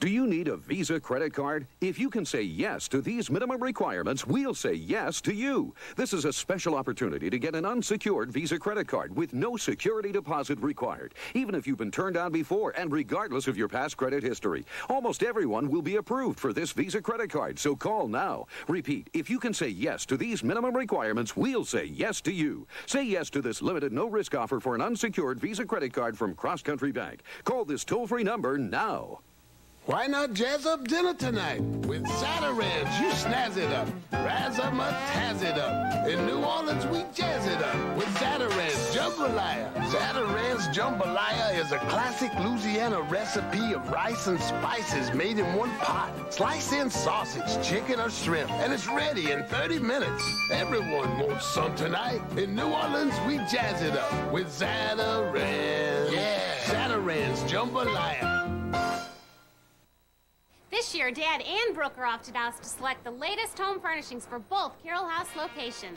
Do you need a Visa credit card? If you can say yes to these minimum requirements, we'll say yes to you. This is a special opportunity to get an unsecured Visa credit card with no security deposit required, even if you've been turned down before and regardless of your past credit history. Almost everyone will be approved for this Visa credit card, so call now. Repeat, if you can say yes to these minimum requirements, we'll say yes to you. Say yes to this limited no risk offer for an unsecured Visa credit card from Cross Country Bank. Call this toll free number now. Why not jazz up dinner tonight with Zatarain's? You snazz it up. Razzmatazz it up. In New Orleans, we jazz it up with Zatarain's Jambalaya. Zatarain's Jambalaya is a classic Louisiana recipe of rice and spices made in one pot. Slice in sausage, chicken, or shrimp, and it's ready in 30 minutes. Everyone wants some tonight. In New Orleans, we jazz it up with Zatarain's. Yeah, Zatarain's Jambalaya. Year, Dad and Brooke are off to Dallas to select the latest home furnishings for both Carol House locations.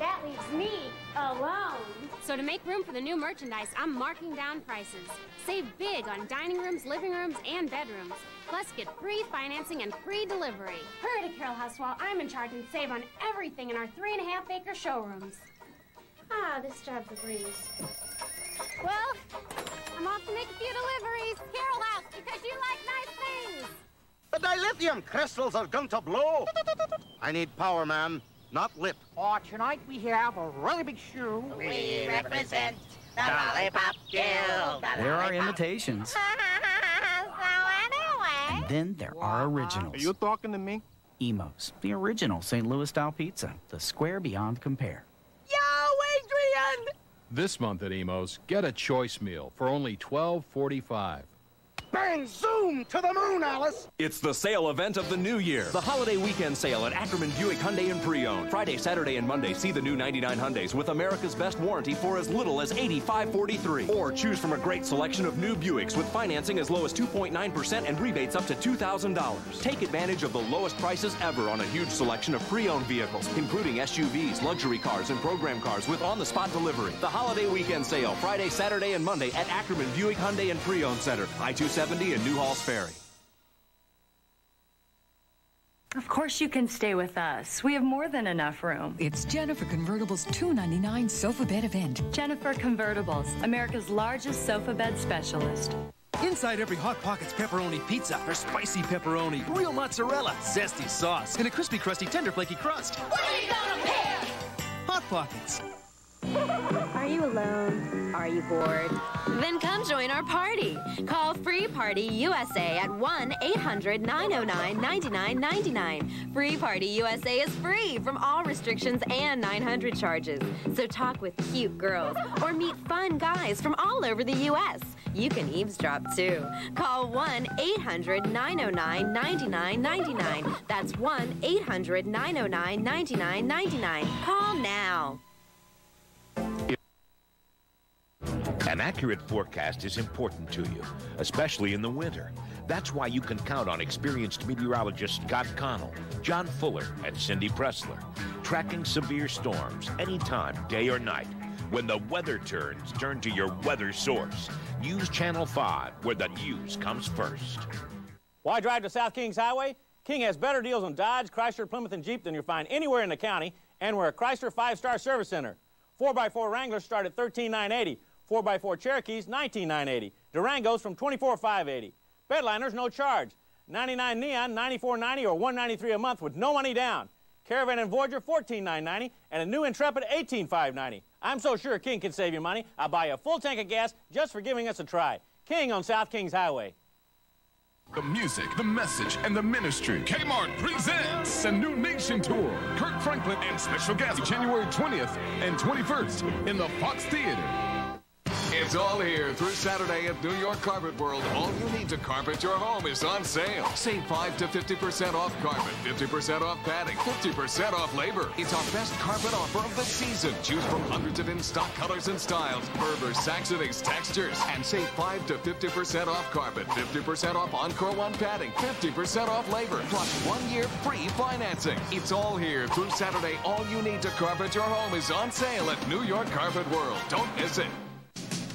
That leaves me alone. So to make room for the new merchandise, I'm marking down prices. Save big on dining rooms, living rooms, and bedrooms. Plus, get free financing and free delivery. Hurry to Carol House while I'm in charge and save on everything in our three and a half acre showrooms. Ah, this job's a breeze. Well, dilithium crystals are going to blow. I need power, man, not lip. Oh, tonight we have a really big shoe. We represent the Lollipop Guild. The There are imitations. so anyway. And then there are originals. Are you talking to me? Imo's, the original St. Louis style pizza, the square beyond compare. Yo, Adrian! This month at Imo's, get a choice meal for only $12.45. Bang, zoom to the moon, Alice. It's the sale event of the new year. The holiday weekend sale at Ackerman Buick Hyundai and Pre-Owned. Friday, Saturday, and Monday, see the new 99 Hyundais with America's best warranty for as little as 8543 Or choose from a great selection of new Buicks with financing as low as 2.9% and rebates up to $2,000. Take advantage of the lowest prices ever on a huge selection of pre-owned vehicles, including SUVs, luxury cars, and program cars with on-the-spot delivery. The holiday weekend sale, Friday, Saturday, and Monday at Ackerman Buick Hyundai and Pre-Owned Center, I-270 and New Halls Ferry. Of course you can stay with us. We have more than enough room. It's Jennifer Convertible's 299 sofa bed event. Jennifer Convertibles, America's largest sofa bed specialist. Inside every Hot Pockets pepperoni pizza are spicy pepperoni, real mozzarella, zesty sauce, and a crispy, crusty, tender, flaky crust. What are you gonna pick? Hot Pockets. Are you alone? Are you bored? Then come join our party. Call Free Party USA at 1 800 909 9999. Free Party USA is free from all restrictions and 900 charges. So talk with cute girls or meet fun guys from all over the U.S. You can eavesdrop too. Call 1 800 909 9999. That's 1 800 909 9999. Call now. An accurate forecast is important to you, especially in the winter. That's why you can count on experienced meteorologists Scott Connell, John Fuller, and Cindy Pressler, tracking severe storms anytime, day or night. When the weather turns, turn to your weather source. News Channel 5, where the news comes first. Why drive to South Kings Highway? King has better deals on Dodge, Chrysler, Plymouth, and Jeep than you'll find anywhere in the county, and we're a Chrysler five-star service center. 4x4 Wranglers start at $13,980. 4x4 Cherokees, $19,980. Durangos from $24,580. Bedliners, no charge. 99 Neon, $94.90 or 193 a month with no money down. Caravan and Voyager, 14,990, and a new Intrepid, 18,590. I'm so sure King can save you money, I'll buy you a full tank of gas just for giving us a try. King on South Kings Highway. The music, the message, and the ministry. Kmart presents a Nu Nation tour. Kirk Franklin and special guests January 20th and 21st in the Fox Theater. It's all here through Saturday at New York Carpet World. All you need to carpet your home is on sale. Save 5 to 50% off carpet, 50% off padding, 50% off labor. It's our best carpet offer of the season. Choose from hundreds of in-stock colors and styles, Berber, Saxony's textures, and save 5 to 50% off carpet, 50% off Encore One padding, 50% off labor, plus one year free financing. It's all here through Saturday. All you need to carpet your home is on sale at New York Carpet World. Don't miss it.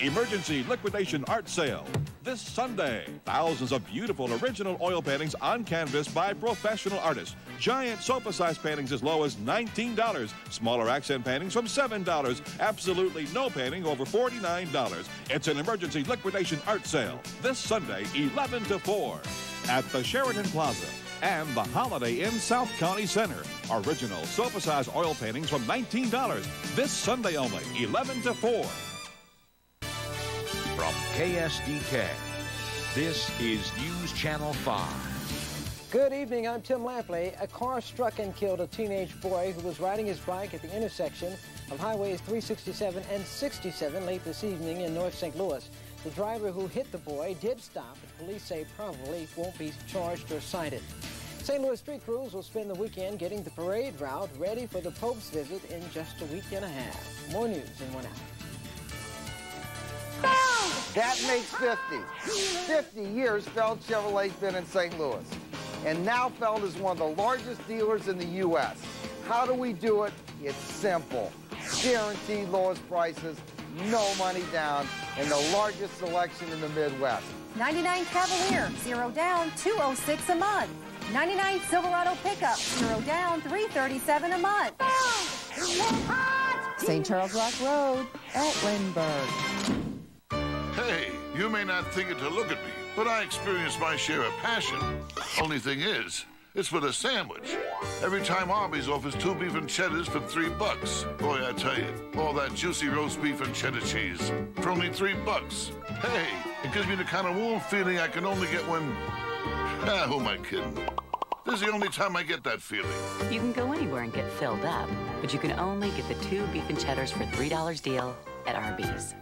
Emergency Liquidation Art Sale. this Sunday. Thousands of beautiful original oil paintings on canvas by professional artists. Giant sofa size paintings as low as $19. Smaller accent paintings from $7. Absolutely no painting over $49. It's an emergency liquidation art sale this Sunday, 11 to 4 at the Sheraton Plaza and the Holiday Inn South County Center. Original sofa size oil paintings from $19. This Sunday only, 11 to 4. From KSDK, this is News Channel 5. Good evening, I'm Tim Lampley. A car struck and killed a teenage boy who was riding his bike at the intersection of highways 367 and 67 late this evening in North St. Louis. The driver who hit the boy did stop, but police say probably won't be charged or cited. St. Louis street crews will spend the weekend getting the parade route ready for the Pope's visit in just a week and a half. More news in one hour. That makes 50. 50 years Feld Chevrolet's been in St. Louis. And now Feld is one of the largest dealers in the U.S. How do we do it? It's simple. Guaranteed lowest prices, no money down, and the largest selection in the Midwest. 99 Cavalier, zero down, 206 a month. 99 Silverado pickup, zero down, 337 a month. St. Charles Rock Road at Lindbergh. You may not think it to look at me, but I experience my share of passion. Only thing is, it's for the sandwich. Every time Arby's offers two beef and cheddars for three bucks. Boy, I tell you, all that juicy roast beef and cheddar cheese for only three bucks. Hey, it gives me the kind of warm feeling I can only get when... Ah, who am I kidding? This is the only time I get that feeling. You can go anywhere and get filled up, but you can only get the two beef and cheddars for $3 deal at Arby's.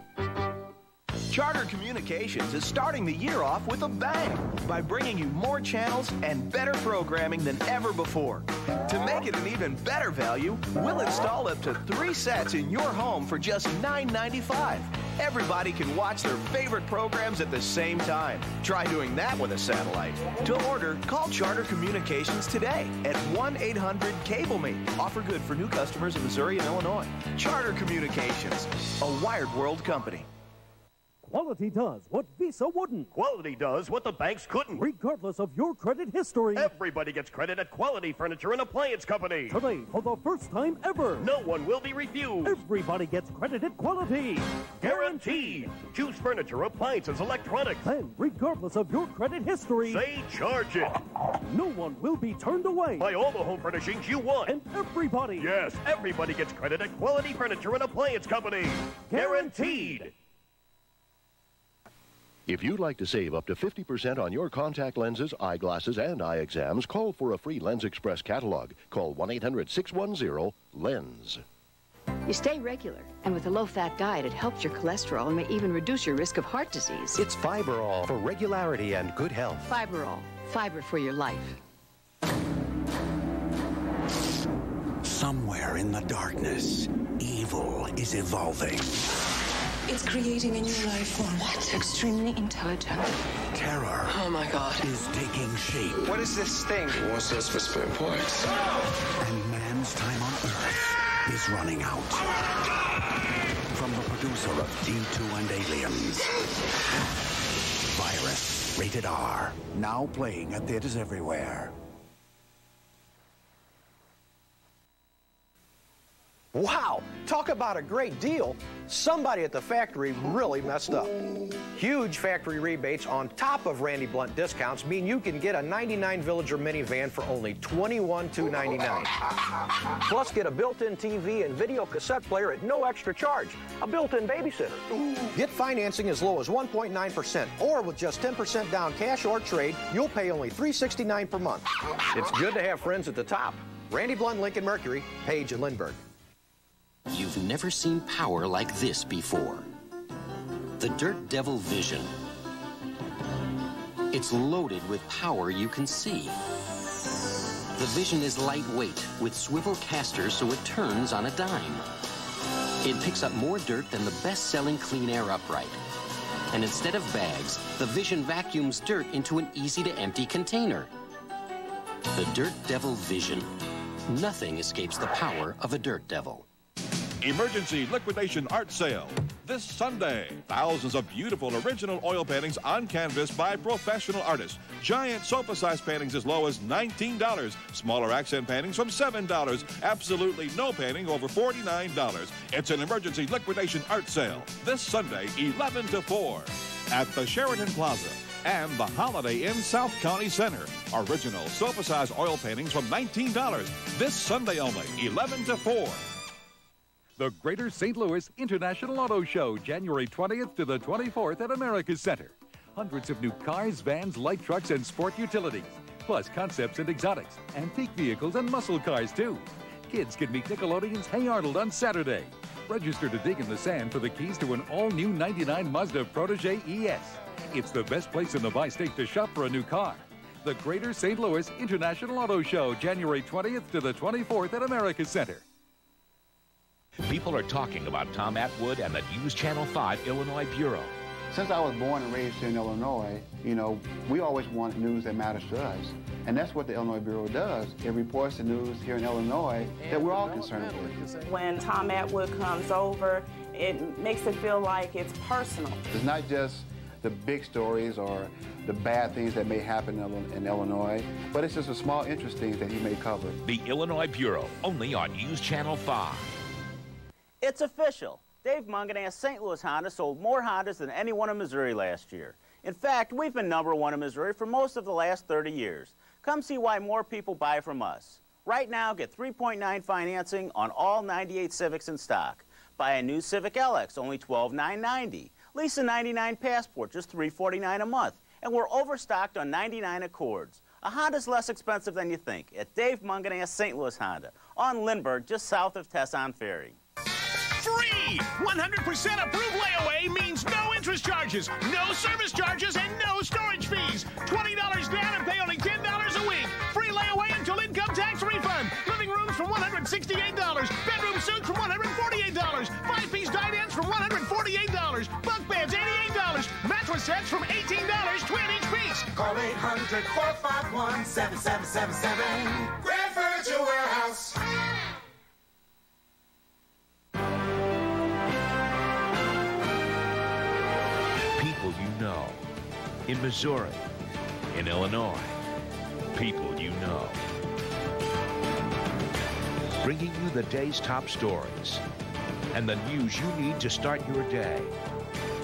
Charter Communications is starting the year off with a bang by bringing you more channels and better programming than ever before. To make it an even better value, we'll install up to three sets in your home for just $9.95. Everybody can watch their favorite programs at the same time. Try doing that with a satellite. To order, call Charter Communications today at 1 800 Cable Me. Offer good for new customers in Missouri and Illinois. Charter Communications, a wired world company. Quality does what Visa wouldn't. Quality does what the banks couldn't. Regardless of your credit history. Everybody gets credit at Quality Furniture and Appliance Company. Today, for the first time ever. No one will be refused. Everybody gets credit at Quality. Guaranteed. Choose furniture, appliances, electronics. And regardless of your credit history. They charge it. No one will be turned away. Buy all the home furnishings you want. And everybody. Yes, everybody gets credit at Quality Furniture and Appliance Company. Guaranteed. If you'd like to save up to 50% on your contact lenses, eyeglasses, and eye exams, call for a free Lens Express catalog. Call 1-800-610-LENS. You stay regular, and with a low-fat diet, it helps your cholesterol and may even reduce your risk of heart disease. It's Fiberall for regularity and good health. Fiberall, fiber for your life. Somewhere in the darkness, evil is evolving. It's creating a new life form. What? Extremely intelligent. Terror. Oh my god. Is taking shape. What is this thing? What's this for spare parts? And man's time on Earth is running out. From the producer of T2 and Aliens. Virus. Rated R. Now playing at theaters everywhere. Wow, talk about a great deal. Somebody at the factory really messed up. Huge factory rebates on top of Randy Blount discounts mean you can get a 99 Villager minivan for only $21,299. Plus, get a built-in TV and video cassette player at no extra charge. A built-in babysitter. Get financing as low as 1.9%, or with just 10% down cash or trade, you'll pay only 369 per month. It's good to have friends at the top. Randy Blount, Lincoln Mercury, Page and Lindbergh. You've never seen power like this before. The Dirt Devil Vision. It's loaded with power you can see. The Vision is lightweight with swivel casters so it turns on a dime. It picks up more dirt than the best-selling Clean Air Upright. And instead of bags, the Vision vacuums dirt into an easy-to-empty container. The Dirt Devil Vision. Nothing escapes the power of a Dirt Devil. Emergency liquidation art sale this Sunday. Thousands of beautiful original oil paintings on canvas by professional artists. Giant sofa-sized paintings as low as $19. Smaller accent paintings from $7. Absolutely no painting over $49. It's an emergency liquidation art sale this Sunday, 11 to 4 at the Sheraton Plaza and the Holiday Inn South County Center. Original sofa-sized oil paintings from $19. This Sunday only, 11 to 4. The Greater St. Louis International Auto Show, January 20th to the 24th at America's Center. Hundreds of new cars, vans, light trucks, and sport utilities. Plus concepts and exotics, antique vehicles, and muscle cars, too. Kids can meet Nickelodeon's Hey Arnold on Saturday. Register to dig in the sand for the keys to an all-new 99 Mazda Protege ES. It's the best place in the bi-state to shop for a new car. The Greater St. Louis International Auto Show, January 20th to the 24th at America's Center. People are talking about Tom Atwood and the News Channel 5 Illinois Bureau. Since I was born and raised here in Illinois, you know, we always want news that matters to us. And that's what the Illinois Bureau does. It reports the news here in Illinois that we're all concerned with. When Tom Atwood comes over, it makes it feel like it's personal. It's not just the big stories or the bad things that may happen in Illinois, but it's just the small interest things that he may cover. The Illinois Bureau, only on News Channel 5. It's official. Dave Mungenast St. Louis Honda sold more Hondas than anyone in Missouri last year. In fact, we've been number one in Missouri for most of the last 30 years. Come see why more people buy from us. Right now, get 3.9 financing on all 98 Civics in stock. Buy a new Civic LX, only 12,990. Lease a 99 Passport, just 349 a month. And we're overstocked on 99 Accords. A Honda's less expensive than you think at Dave Mungenast St. Louis Honda on Lindbergh, just south of Tesson Ferry. Free! 100% approved layaway means no interest charges, no service charges, and no storage fees. $20 down and pay only $10 a week. Free layaway until income tax refund. Living rooms from $168. Bedroom suites from $148. Five-piece dinette from $148. Bunk beds, $88. Mattress sets from $18, twin each piece. Call 800-451-7777. Grand Furniture Warehouse. In Missouri. In Illinois. People you know. Bringing you the day's top stories. And the news you need to start your day.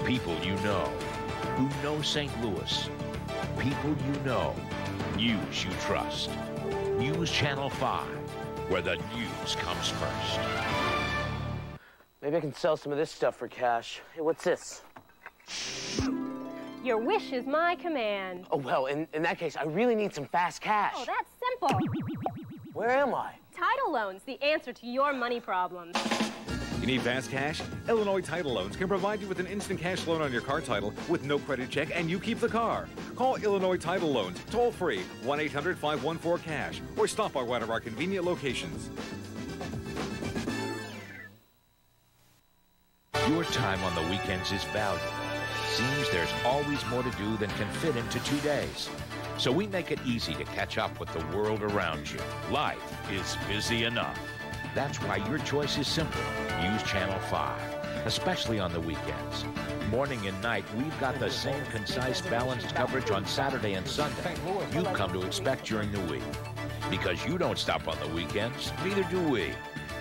People you know. Who know St. Louis. People you know. News you trust. News Channel 5. Where the news comes first. Maybe I can sell some of this stuff for cash. Hey, what's this? Your wish is my command. Oh, well, in, in that case, I really need some fast cash. Oh, that's simple. Where am I? Title loans, the answer to your money problems. You need fast cash? Illinois Title Loans can provide you with an instant cash loan on your car title with no credit check and you keep the car. Call Illinois Title Loans toll free 1 800 514 CASH or stop by one of our convenient locations. Your time on the weekends is valuable. Seems there's always more to do than can fit into two days. So we make it easy to catch up with the world around you. Life is busy enough. That's why your choice is simple. News Channel 5, especially on the weekends. Morning and night, we've got the same concise, balanced coverage on Saturday and Sunday you've come to expect during the week. Because you don't stop on the weekends, neither do we.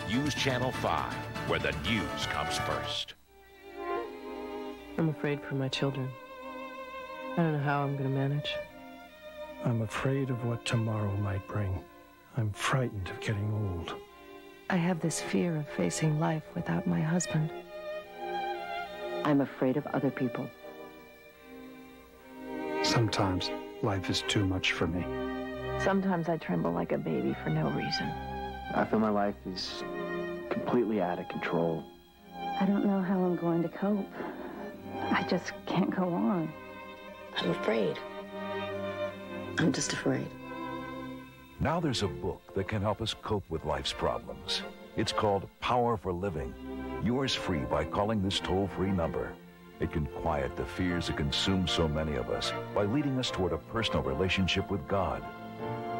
News Channel 5, where the news comes first. I'm afraid for my children. I don't know how I'm going to manage. I'm afraid of what tomorrow might bring. I'm frightened of getting old. I have this fear of facing life without my husband. I'm afraid of other people. Sometimes life is too much for me. Sometimes I tremble like a baby for no reason. I feel my life is completely out of control. I don't know how I'm going to cope. I just can't go on. I'm afraid. I'm just afraid. Now there's a book that can help us cope with life's problems. It's called Power for Living. Yours free by calling this toll-free number. It can quiet the fears that consume so many of us by leading us toward a personal relationship with God.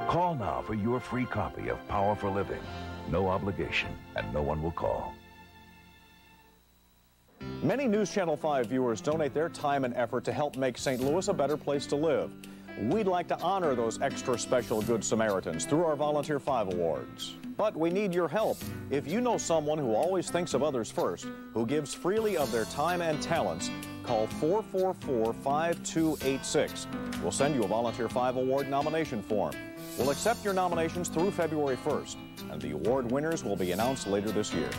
Call now for your free copy of Power for Living. No obligation, and no one will call. Many News Channel 5 viewers donate their time and effort to help make St. Louis a better place to live. We'd like to honor those extra special Good Samaritans through our Volunteer 5 awards. But we need your help. If you know someone who always thinks of others first, who gives freely of their time and talents, call 444-5286. We'll send you a Volunteer 5 award nomination form. We'll accept your nominations through February 1st, and the award winners will be announced later this year.